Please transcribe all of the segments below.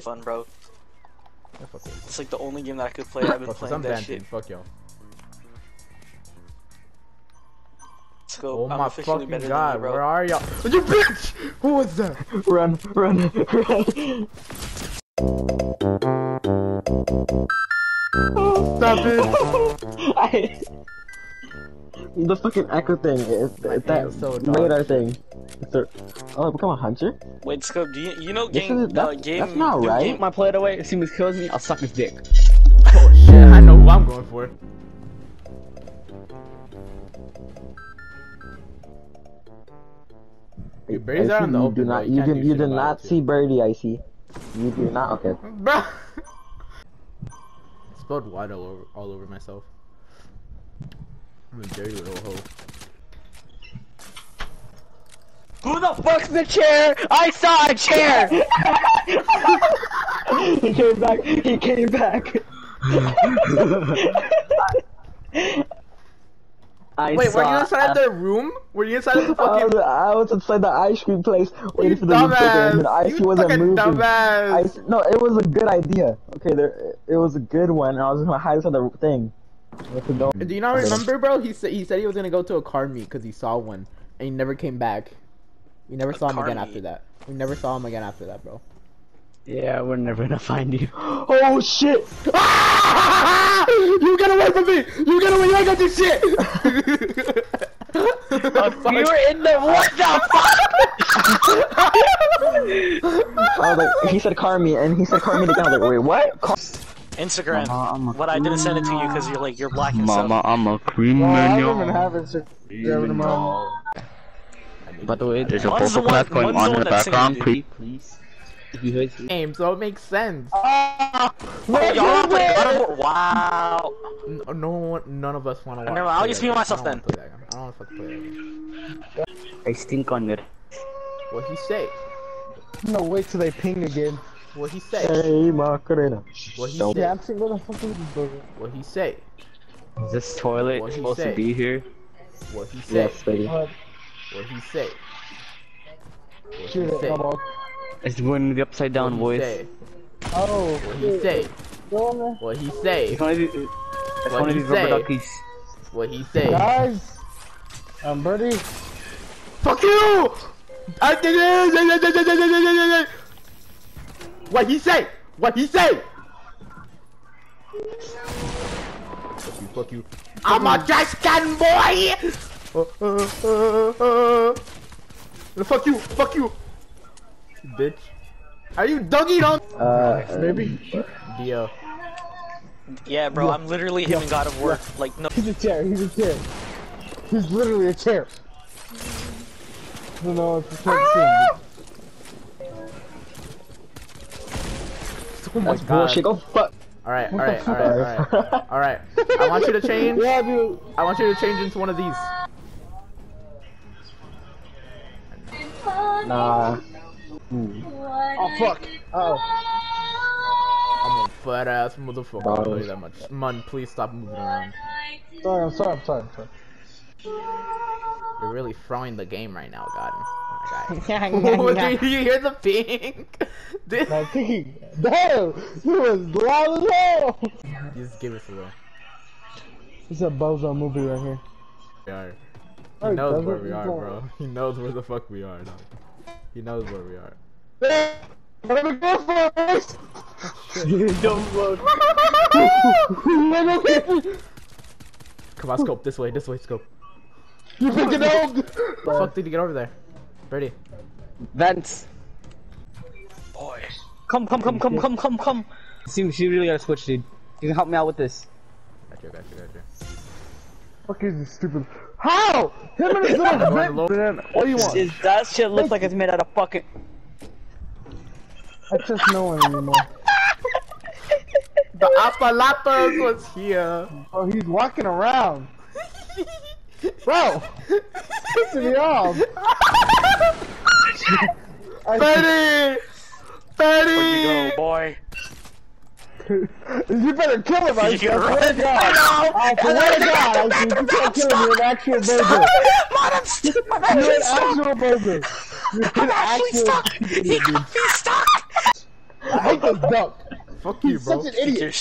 fun, bro. Yeah, fuck it. It's like the only game that I could play. I've been Fuck playing I'm that dancing. shit. Fuck y'all. Let's go. Oh I'm my fucking god, you, where are y'all? You bitch! Who was that? Run, run, run. Stop it! I... The fucking echo thing, it's, My that aim's so dog radar thing. It's a... Oh, become a hunter? Wait, Scope, do you, you know game, is- uh, that's- game, that's not new right. game- my play it away. As soon as he kills me, I'll suck his dick. Oh shit, I know who I'm going for. Hey, Birdie's out see in the you open, do not, You you did, do you shit did not it, too. see Birdie, I see. You do not, okay. Bro! Spilled water all over, all over myself. I'm a dirty little hoe. Who the fuck's the chair? I saw a chair. he came back, he came back. I Wait, were you saw- inside the room? Were you inside of the I fucking... was, I was inside the ice cream place You waiting for the to open, and the ice You wasn't fucking moving. dumbass! Ice, no, it was a good idea. Okay, there, it was a good one. And I was just gonna hide inside the thing. I could Do you not remember, bro? He said he said he was gonna go to a car meet because he saw one, and he never came back. We never A saw him again meet? after that. We never saw him again after that, bro. yeah, we're never gonna find you. Oh shit! you get away from me! You get away! I got this shit! Uh, you were in the what the fuck? I was like, he said car meet, and he said car meet again. I was like, wait, what? Car- Instagram. Mama, I'm What I didn't send it to you because you're like you're black and Mama, stuff. I'm a criminal. By the way, there's a One's the vocal class going on in the background. singing, Please, please. If you guys Game, so it makes sense. Oh, y'all play God of Wow. N- no one, none of us want to watch. Never mind, I'll just that mute myself then. wanna play that game. I don't want to fucking play that. I stink on it. What he say? No, wait till they ping again. What he say? Hey, Macarena. What he Don't- say? Dancing, what the fuck is this? What he say? Is this toilet What'd supposed say? to be here? What he say? Yes, baby. Uh, What he say? What shoot he it, say? come. It's going the upside down What he voice. say? Oh, What he say? go on there. What he say? It's one of these. It's What'd one of he these rubber say? duckies. What he say? Guys, I'm Birdie. Fuck you! I did it! What he say? What he say? Fuck you, fuck you. I'm a trash can boy! Uh, uh, uh, uh. Fuck you, fuck you! Bitch. Are you dunking on? Uh, Baby. Dio. Yeah, bro. I'm literally him in God of War. Like no. He's a chair, he's a chair. He's literally a chair. I don't know if you can't see him. Oh my that's bullshit. Go fuck. Alright, alright, alright, alright. Alright. I want you to change. Yeah, dude. I want you to change into one of these. Nah. Hmm. Oh, fuck. Oh. I'm a fat ass motherfucker. I'll tell you that much. Mun, please stop moving around. Sorry, I'm sorry, I'm sorry, I'm sorry. You're really throwing the game right now, God. Oh my God. Did you hear the ping? Did My pee. Damn! You was loud as hell! just give us a little. It's a bozo movie right here. We are. He Alright, knows where we are, bro. He knows where the fuck we are. Dog. He knows where we are. Let me go for it! Don't look. Come on, scope. This way, this way, scope. You pick it up! The fuck did you get over there? Birdie. Vents. Boy. Come, come, come, come, come, come, come. See, she really gotta switch, dude. You can help me out with this. Got you, got you, got you. Fuck is this stupid? How? Him and his little Going vent, low. man. What do you want? Is that shit looks like it's made out of fucking. I just no one anymore. The Apalapas was here. Oh, he's walking around. Bro! Pissing me off. I, Birdie! Where'd you Birdie! go, boy? you better kill him, I You're swear to right. God. I swear to God, I see you can't kill him, you're an actual burger. Man, I'm stuck. I'm You're actually an stuck. actual burger. You're I'm actually stuck. He got me stuck. I hate this duck. Fuck you, He's bro. such an idiot.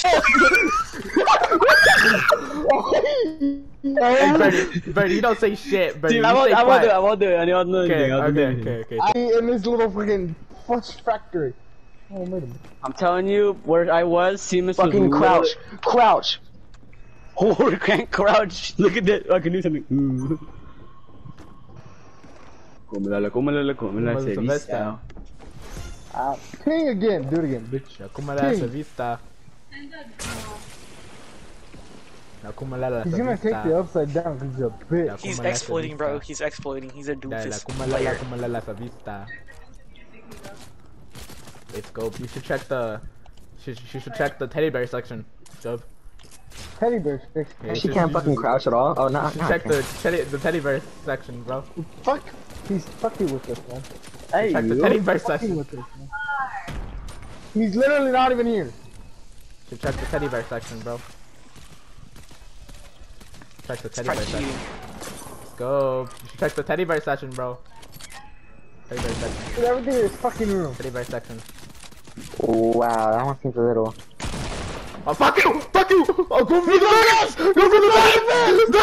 Hey, Birdie, Birdie, you don't say shit, Birdie. Dude, you I won't, I won't do it, quiet. I won't do it, I won't do Okay, anything, I'll do okay, okay, okay. I in this little fucking fudge factory. Oh, wait a minute. I'm telling you, where I was, Seamus Fucking was crouch, crouch. Oh, can't crouch. Look at that. I can do something. Mm. Cómela, cómela, cómela, Cómela, se se vista. Uh, ping again. Do it again, bitch. Ya, como la se vista. Ya, como la la He's gonna take the upside down because he's a bitch. He's exploiting, bro. He's exploiting. He's a Ya, la doofus como la la player. Como la la se vista. Let's go. You should check the. You should, should check the teddy bear section, Job. Teddy bear. Yeah, you She should- can't you fucking should- crouch at all. Oh, no, should no. check the teddy the teddy bear section, bro. Fuck. He's fucking with us, man. Hey, Check the teddy bear section. with us, man. He's literally not even here. Should check the teddy bear section, bro. Check the teddy bear section. Let's go. You should check the teddy bear section, bro. Teddy bear section. Dude, everything in his fucking room. Teddy bear section. Wow, that one seems a little. Oh, fuck you! Fuck you! Oh, go for the Vegas! Go for the Vegas! No!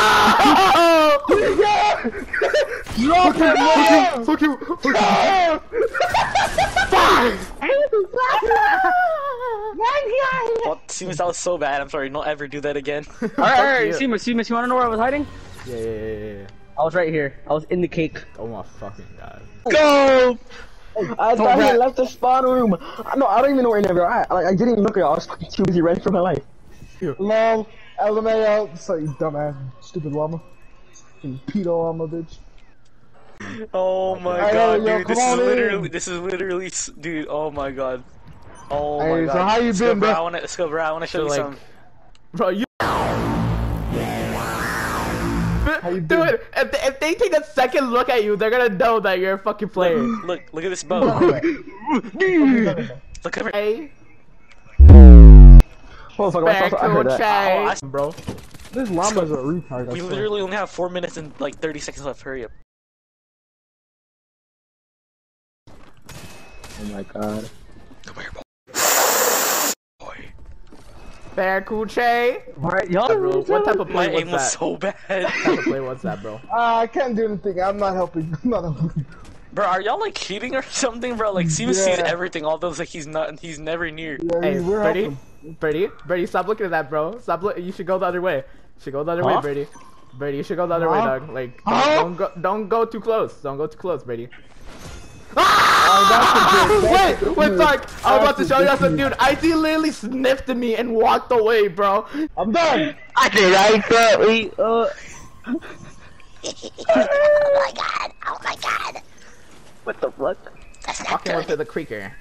Drop it, man! Fuck you! Fuck you! Fuck you! Well, Seamus, that was so bad. I'm sorry. Don't ever do that again. Alright, alright, you. Seamus, Seamus, you wanna know where I was hiding? Yeah, yeah, yeah, yeah, yeah. I was right here. I was in the cake. Oh my fucking god. Go! I thought he left the spawn room. I- No, I don't even know where any of you are at. Like, I didn't even look at you. I was fucking too busy running for my life. Lol. LMAO. So you dumbass, stupid llama. You pedo llama, bitch. Oh my Hey, god, yo, dude. This is on in. literally. This is literally. Dude. Oh my god. Oh Hey, my so god. how you Let's go, been, bro? bro? I wanna. Let's go, bro. I wanna show you like- some. Bro, you. You Dude, if they, if they take a second look at you, they're gonna know that you're a fucking player. Look. Look at this bow. look at her. Hey, Oh, fuck, I, back I heard to that. Chase, oh, bro. This llama's a retard. We swear. literally only have four minutes and like 30 seconds left. Hurry up. Oh my god. Come here, boy. Boy. Barracuche. Alright, y'all. Bro, what type of My play aim was was that? so bad. What type of play was that, bro? Uh, I can't do anything. I'm not helping. I'm not helping. bro, are y'all like cheating or something, bro? Like, Seamus sees Yeah. everything, although like he's not. He's never near. Yeah, Hey, we're Birdie, helping. Birdie, Birdie, stop looking at that, bro. Stop. Look. You should go the other way. You should go the other way, Huh? Birdie. Birdie, you should go the other way, dog. Like, Huh? don't go, don't go too close. Don't go too close, Birdie. Oh, that's a Wait, wait, fuck! I was about to show you something, dude. IT literally sniffed at me and walked away, bro. I'm done. I did I thought we, uh... Oh my god. Oh my god. What the fuck? Walking over to the creeker.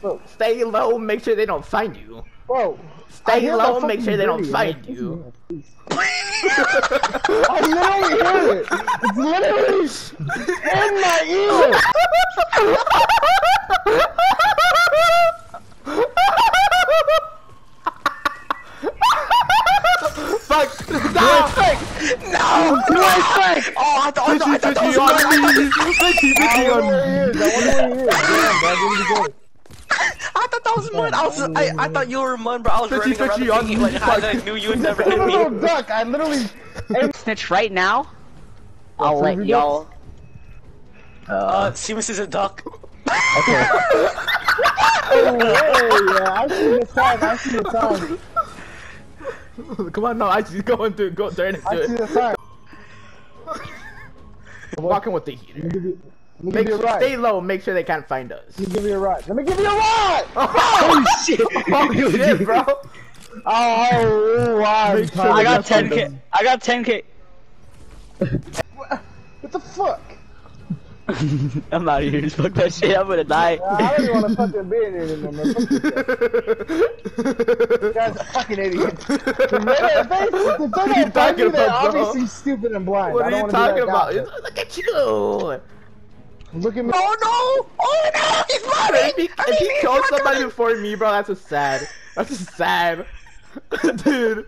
Bro, Stay low, make sure they don't find you. Bro. Stay hear low, that make sure they don't video, find you. please. I literally hear it. It's literally in my ear. Fuck! Stop! No! Oh, I thought, I thought, I thought that was mine. Bitchy, I bitchy wonder on where he is. I wonder where he is. Damn, bro. What did he go? I thought that was mine. I was, I, I thought you were mine, bro. I was Bitchy, running around bitchy the on thingy, me, like, I knew you would never I'm hit a me. little duck. I literally. Snitch right now? I'll let y'all... Uh, Seamus is a duck. Okay. Oh, hey, yeah. I see the sign. I see the sign. Come on, no, I just go into go turn I into see it. the sign. Walking with the heater. Let me give me Make give you a ride. stay low, make sure they can't find us. Let me give you a ride. Let me give you a ride. Oh shit! Oh shit, bro! Oh, wow. Sure I got 10k. I got 10k. What the fuck? I'm out of here. Fuck that shit. I'm gonna die. Uh, I don't even want to fucking be in here anymore, man. Fuck this guy. Guy's a fucking idiot. If they, if they, if What are you talking about, bro? obviously stupid and blind. What are you talking about? Look at you! Look at me. Oh no! Oh no! He's If running! he, if he killed somebody before me, bro, that's just sad. That's just sad. Dude.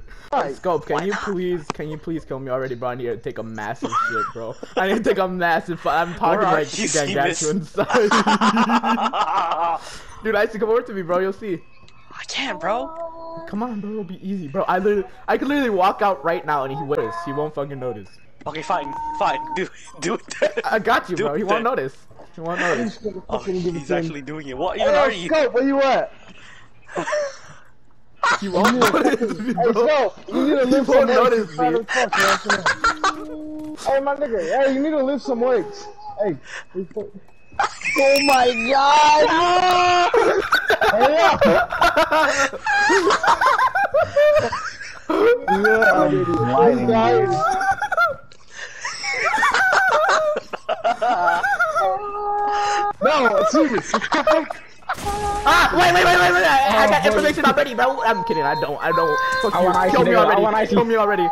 Scope, can you please, can you please kill me already, bro? I need to take a massive shit, bro. I need to take a massive. fu- I'm talking Where are like you, gargantuan size. Dude, I come over to me, bro. You'll see. I can't, bro. Come on, bro. It'll be easy, bro. I literally, I could literally walk out right now and he would notice. He won't fucking notice. Okay, fine, fine. Do do it. I got you, Do bro. You it won't notice. You won't oh, notice. Oh, he's actually doing it. What even Hey, are yo, you? Scope, where you at? you won't notice me, Hey, bro. Scope, you need to lift won't some weights. notice It's fat me. as fuck, man. Hey, my nigga. Hey, you need to lift some weights. Hey. Oh my god! hey, yo. yeah, this guy is... no, serious. Ah, wait, wait, wait, wait, wait! I, I got information already, bro. I'm kidding. I don't. I don't. Fuck I you. want ice Kill me nigga. I already. want. Kill me already.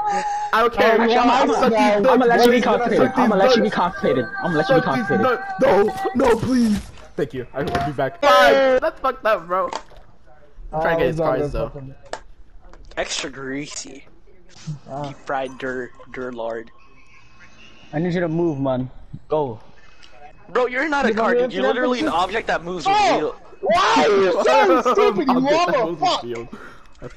I don't care. Oh, you want I'm ice, suck I'm gonna let you be nuts. constipated. I'm gonna let you be nuts. constipated. I'm gonna let you be Suck constipated. No, no, please. Thank you. I will be back. Fine. That's fucked up, bro. I'm trying to get his cars though. Extra greasy. Ah. Deep fried dur dur lord. I need you to move, man. Go. Bro, you're not a You want car, dude. You're literally an object that moves with Oh! wheel. Why are you so stupid, you I'll get that llama? Fuck!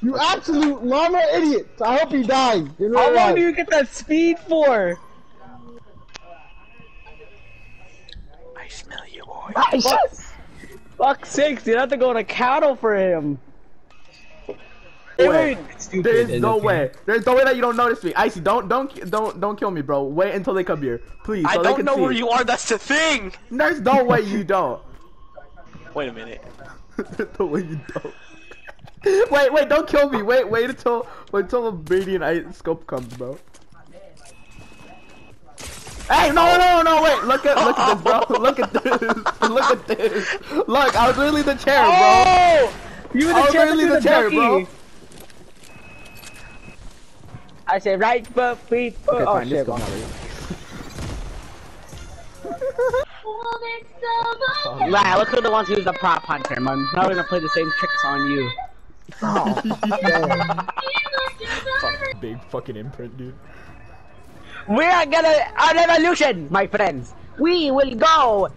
You absolute llama idiot! I hope you die. How long life. do you get that speed for? I smell you, boy. Fuck's sakes, you have to go to cattle for him. Wait. Stupid. There's no okay. way. There's no way that you don't notice me. Icy, don't, don't, don't, don't kill me, bro. Wait until they come here, please, so I don't know see. where you are. That's the thing. There's no way you don't. Wait a minute. the way you don't. wait, wait, don't kill me. Wait, wait until wait until the radiant eye scope comes, bro. Hey, no, no, no, no, wait. Look at, look at this, bro. Look at this. Look at this. Look, I was literally the chair, bro. Oh! You were I the was chair literally between the chair, ducky. bro. I say right foot, feet, foot. Okay, oh fine, shit, just go. man. Right, look who the ones who's the prop hunter, man. Now we're gonna play the same tricks on you. Oh, Big fucking imprint, dude. We're gonna a revolution, my friends. We will go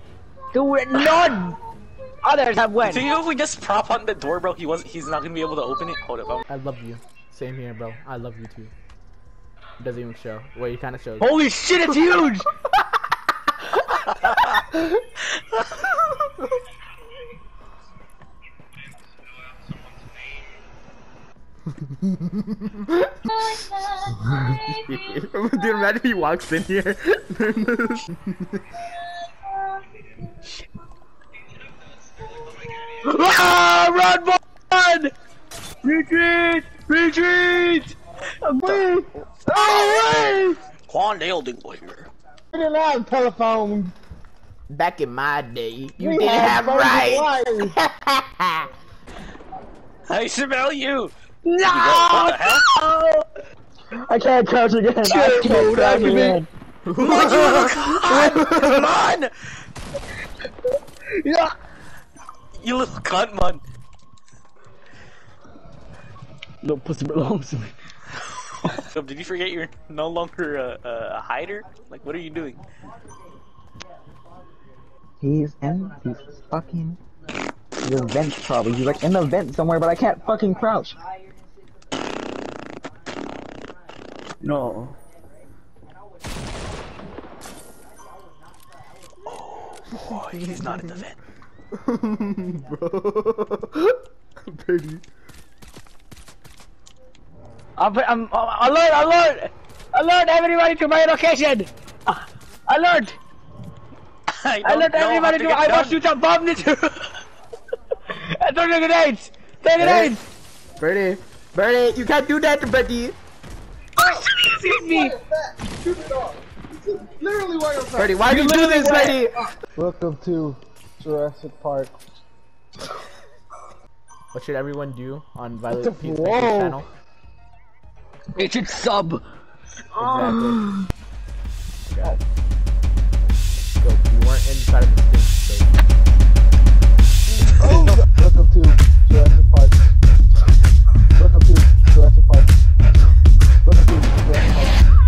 to none. Others have won. Do you know if we just prop on the door, bro? He was. He's not gonna be able to open it. Hold up. I'm- I love you. Same here, bro. I love you too. It doesn't even show. Wait, it kind of shows. Holy shit, it's huge! Dude, imagine he walks in here. ah, run, run! Retreat! Retreat! Wait! Oh, Quandale Dingle here. We didn't have telephone. Back in my day, you We didn't have phones rights. I smell you. No! What the hell? I can't crouch again. I Turbo can't crouch activate. again. Come on! Yeah. You little cunt, man. No pussy belongs to me. So, did you forget you're no longer a, a hider? Like, what are you doing? He's in he's fucking the vent probably. He's like in the vent somewhere, but I can't fucking crouch. No. Oh Boy, he's not in the vent. Bro. Pretty. I'm, I'm, uh, alert, alert! Alert everybody to my location! Uh, alert! I Alert everybody to to, I down. must shoot a bomb into And throw the grenades! Throw grenades! Birdie. Birdie, you can't do that to Birdie. Excuse me! Literally why you're Birdie, why do you do this, Birdie? Welcome to Jurassic Park. What should everyone do on Violet the- Pete's channel? It's sub. Exactly. Oh. God. You weren't inside of the stage. So. Oh. Welcome to Jurassic Park. Welcome to Jurassic Park. Welcome to Jurassic Park.